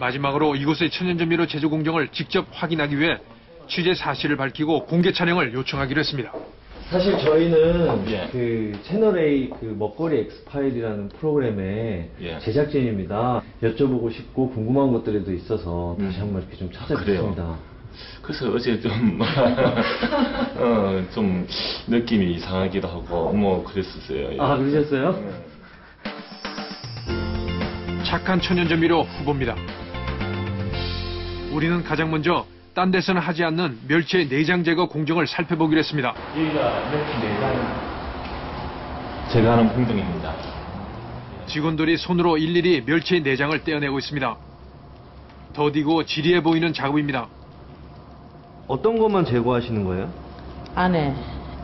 마지막으로 이곳의 천연조미료 제조 공정을 직접 확인하기 위해 취재 사실을 밝히고 공개 촬영을 요청하기로 했습니다. 사실 저희는 예. 그 채널A 그 먹거리 엑스파일이라는 프로그램의 예. 제작진입니다. 여쭤보고 싶고 궁금한 것들도 있어서 다시 음. 한번 이렇게 좀 그래요? 찾아뵙습니다. 그래서 어제 좀, 어, 좀 느낌이 이상하기도 하고, 뭐, 그랬었어요. 예. 아 그러셨어요? 착한 천연조미료 후보입니다. 우리는 가장 먼저 딴 데서는 하지 않는 멸치의 내장 제거 공정을 살펴보기로 했습니다. 여기가 멸치 내장 제가 하는 공정입니다. 직원들이 손으로 일일이 멸치의 내장을 떼어내고 있습니다. 더디고 지리해 보이는 작업입니다. 어떤 것만 제거하시는 거예요? 안에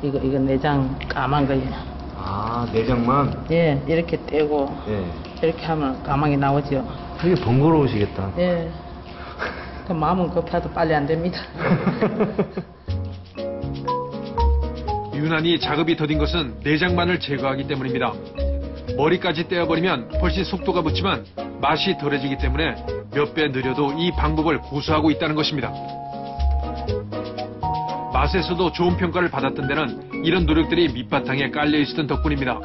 이거 이거 내장 까만 거예요. 아 내장만? 예, 이렇게 떼고 예. 이렇게 하면 까마게 나오죠. 되게 번거로우시겠다. 예. 그 마음은 급해도 빨리 안 됩니다. 유난히 작업이 더딘 것은 내장만을 제거하기 때문입니다. 머리까지 떼어버리면 훨씬 속도가 붙지만 맛이 덜해지기 때문에 몇 배 느려도 이 방법을 고수하고 있다는 것입니다. 맛에서도 좋은 평가를 받았던 데는 이런 노력들이 밑바탕에 깔려 있었던 덕분입니다.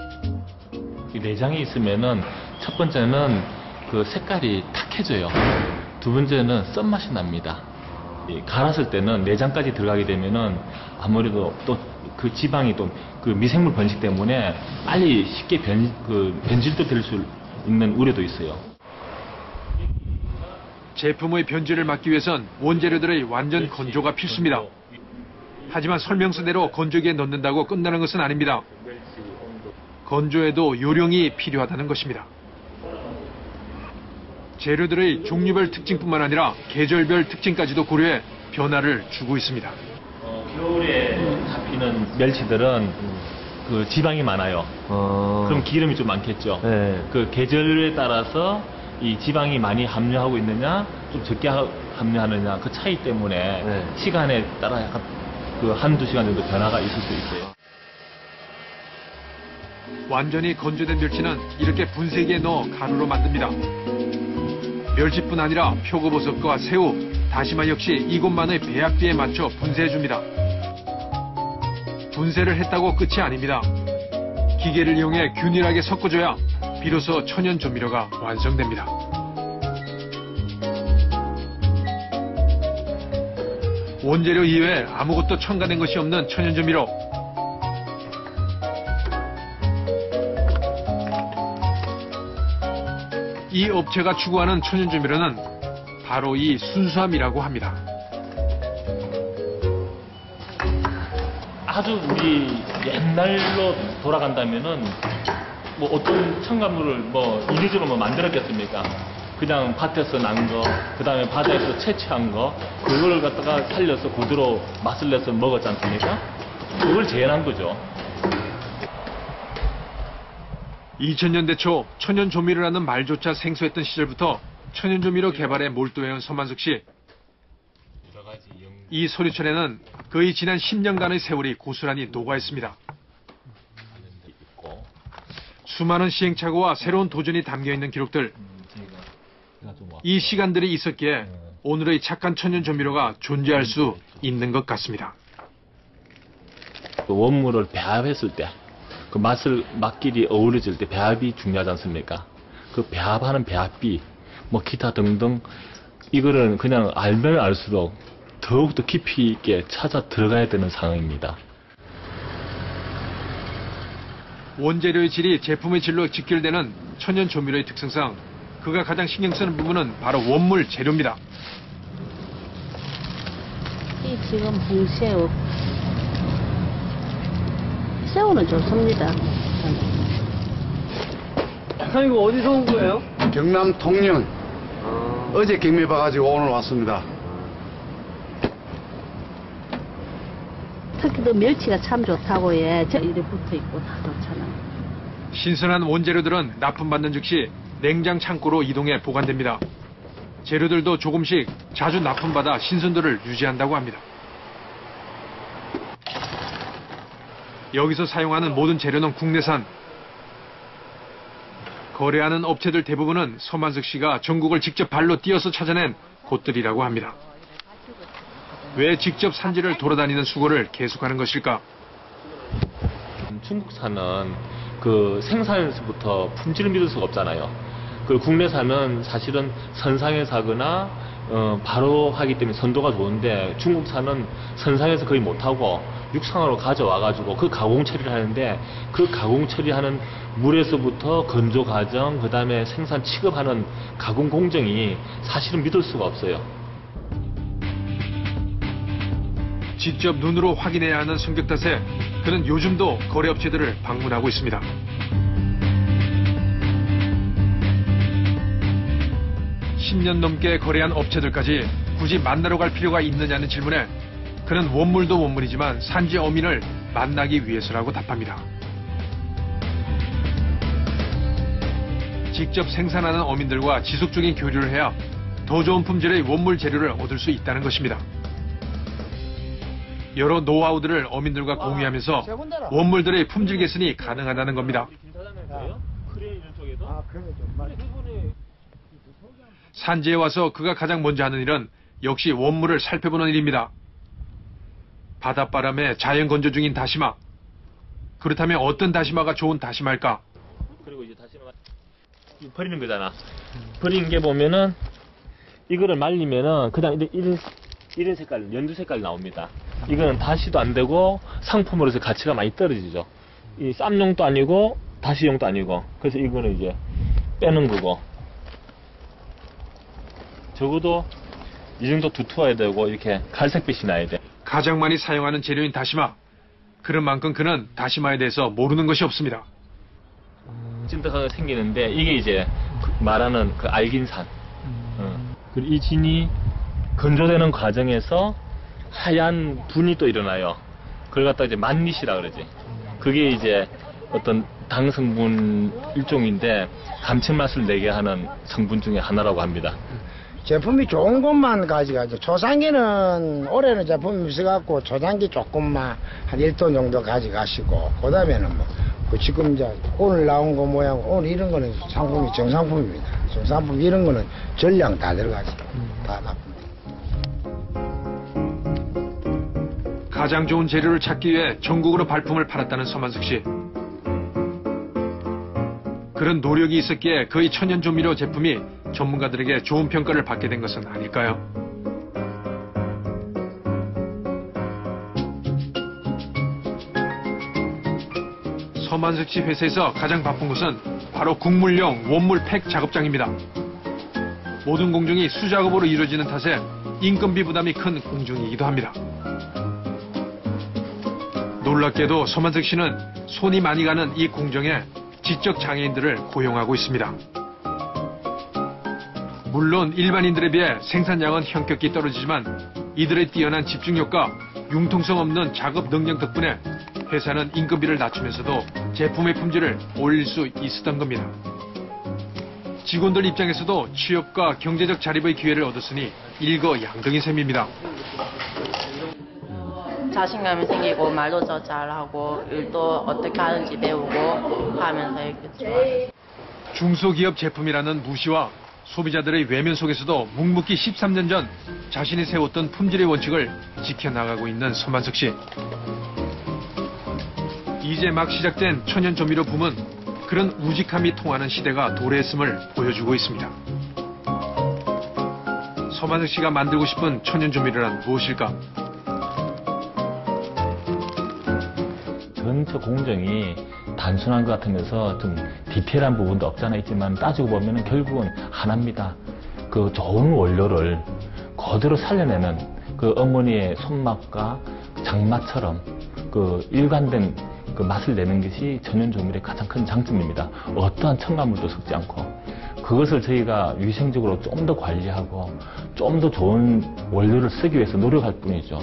이 내장이 있으면은 첫 번째는 그 색깔이 탁해져요. 두 번째는 썬맛이 납니다. 이 갈았을 때는 내장까지 들어가게 되면은 아무래도 또 그 지방이 또 그 미생물 번식 때문에 빨리 쉽게 변, 그 변질도 될 수 있는 우려도 있어요. 제품의 변질을 막기 위해선 원재료들의 완전 건조가 필수입니다. 하지만 설명서대로 건조기에 넣는다고 끝나는 것은 아닙니다. 건조에도 요령이 필요하다는 것입니다. 재료들의 종류별 특징뿐만 아니라 계절별 특징까지도 고려해 변화를 주고 있습니다. 어, 겨울에 잡히는 멸치들은 그 지방이 많아요. 어... 그럼 기름이 좀 많겠죠. 네. 그 계절에 따라서 이 지방이 많이 함유하고 있느냐, 좀 적게 하- 함유하느냐, 그 차이 때문에 네. 시간에 따라 약간 그 한두 시간 정도 변화가 있을 수 있어요. 완전히 건조된 멸치는 이렇게 분쇄기에 넣어 가루로 만듭니다. 멸치뿐 아니라 표고버섯과 새우, 다시마 역시 이곳만의 배합비에 맞춰 분쇄해줍니다. 분쇄를 했다고 끝이 아닙니다. 기계를 이용해 균일하게 섞어줘야 비로소 천연 조미료가 완성됩니다. 원재료 이외에 아무것도 첨가된 것이 없는 천연 조미료. 이 업체가 추구하는 천연조미료는 바로 이 순수함이라고 합니다. 아주 우리 옛날로 돌아간다면은 뭐 어떤 첨가물을 뭐 이리저리 뭐 만들었겠습니까? 그냥 밭에서 난 거, 그 다음에 바다에서 채취한 거, 그걸 갖다가 살려서 그대로 맛을 내서 먹었지 않습니까? 그걸 재현한 거죠. 2000년대 초 천연조미료라는 말조차 생소했던 시절부터 천연조미료 개발에 몰두해온 서만숙 씨. 이 소리천에는 거의 지난 10년간의 세월이 고스란히 녹아있습니다. 수많은 시행착오와 새로운 도전이 담겨있는 기록들. 이 시간들이 있었기에 오늘의 착한 천연조미료가 존재할 수 있는 것 같습니다. 그 원물을 배합했을 때, 그 맛을, 맛끼리 어우러질 때 배합이 중요하지 않습니까? 그 배합하는 배합비, 뭐 기타 등등, 이거를 그냥 알면 알수록 더욱더 깊이 있게 찾아 들어가야 되는 상황입니다. 원재료의 질이 제품의 질로 직결되는 천연 조미료의 특성상 그가 가장 신경 쓰는 부분은 바로 원물 재료입니다. 이 지금 홍새우. 새우는 좋습니다. 사장님 이거 어디서 온 거예요? 경남 통영 아... 어제 경매 봐가지고 오늘 왔습니다. 특히 또 멸치가 참 좋다고 예. 저 이래 붙어 있고 다 좋잖아요. 신선한 원재료들은 납품받는 즉시 냉장 창고로 이동해 보관됩니다. 재료들도 조금씩 자주 납품받아 신선도를 유지한다고 합니다. 여기서 사용하는 모든 재료는 국내산. 거래하는 업체들 대부분은 서만석 씨가 전국을 직접 발로 뛰어서 찾아낸 곳들이라고 합니다. 왜 직접 산지를 돌아다니는 수고를 계속하는 것일까? 중국산은 그 생산에서부터 품질을 믿을 수가 없잖아요. 그 국내산은 사실은 선상에서 하거나 어, 바로 하기 때문에 선도가 좋은데 중국산은 선상에서 거의 못하고 육상으로 가져와가지고 그 가공 처리를 하는데 그 가공 처리하는 물에서부터 건조 과정, 그 다음에 생산 취급하는 가공 공정이 사실은 믿을 수가 없어요. 직접 눈으로 확인해야 하는 성격 탓에 그는 요즘도 거래업체들을 방문하고 있습니다. 십년 넘게 거래한 업체들까지 굳이 만나러 갈 필요가 있느냐는 질문에 그는 원물도 원물이지만 산지 어민을 만나기 위해서라고 답합니다. 직접 생산하는 어민들과 지속적인 교류를 해야 더 좋은 품질의 원물 재료를 얻을 수 있다는 것입니다. 여러 노하우들을 어민들과 공유하면서 원물들의 품질 개선이 가능하다는 겁니다. 산지에 와서 그가 가장 먼저 하는 일은 역시 원물을 살펴보는 일입니다. 바닷바람에 자연 건조 중인 다시마. 그렇다면 어떤 다시마가 좋은 다시마일까? 그리고 이제 다시마 이거 버리는 거잖아. 버리는 게 보면은 이거를 말리면은 그다음 이런 이런 색깔 연두 색깔 나옵니다. 이거는 다시도 안 되고 상품으로서 가치가 많이 떨어지죠. 이 쌈용도 아니고 다시용도 아니고 그래서 이거는 이제 빼는 거고 적어도 이 정도 두터워야 되고 이렇게 갈색빛이 나야 돼. 가장 많이 사용하는 재료인 다시마. 그런 만큼 그는 다시마에 대해서 모르는 것이 없습니다. 찐득하게 생기는데 이게 이제 그 말하는 그 알긴산. 어. 그리고 이 진이 건조되는 과정에서 하얀 분이 또 일어나요. 그걸 갖다 이제 만닛이라 그러지. 그게 이제 어떤 당 성분 일종인데 감칠맛을 내게 하는 성분 중에 하나라고 합니다. 제품이 좋은 것만 가져가죠. 초상기는 올해는 제품이 있어갖고 초상기 조금만 한 1톤 정도 가져가시고 그 다음에는 뭐 그 지금 이제 오늘 나온 거 모양 오늘 이런 거는 상품이 정상품입니다. 정상품 이런 거는 전량 다 들어가죠. 다 납니다. 가장 좋은 재료를 찾기 위해 전국으로 발품을 팔았다는 서만숙 씨. 그런 노력이 있었기에 거의 천연 조미료 제품이 전문가들에게 좋은 평가를 받게 된 것은 아닐까요? 서만숙 씨 회사에서 가장 바쁜 곳은 바로 국물용 원물 팩 작업장입니다. 모든 공정이 수작업으로 이루어지는 탓에 인건비 부담이 큰 공정이기도 합니다. 놀랍게도 서만석 씨는 손이 많이 가는 이 공정에 지적 장애인들을 고용하고 있습니다. 물론 일반인들에 비해 생산량은 현격히 떨어지지만 이들의 뛰어난 집중력과 융통성 없는 작업 능력 덕분에 회사는 인건비를 낮추면서도 제품의 품질을 올릴 수 있었던 겁니다. 직원들 입장에서도 취업과 경제적 자립의 기회를 얻었으니 일거양득인 셈입니다. 자신감이 생기고 말도 더 잘하고 일도 어떻게 하는지 배우고 하면서 이렇게 좋아요. 중소기업 제품이라는 무시와 소비자들의 외면 속에서도 묵묵히 13년 전 자신이 세웠던 품질의 원칙을 지켜나가고 있는 서만석 씨. 이제 막 시작된 천연 조미료 붐은 그런 우직함이 통하는 시대가 도래했음을 보여주고 있습니다. 서만석 씨가 만들고 싶은 천연 조미료란 무엇일까? 전체 공정이 단순한 것 같으면서 좀 디테일한 부분도 없잖아 있지만 따지고 보면 결국은 하나입니다. 그 좋은 원료를 그대로 살려내는 그 어머니의 손맛과 장맛처럼 그 일관된 그 맛을 내는 것이 천연 조미료의 가장 큰 장점입니다. 어떠한 첨가물도 섞지 않고 그것을 저희가 위생적으로 좀 더 관리하고 좀 더 좋은 원료를 쓰기 위해서 노력할 뿐이죠.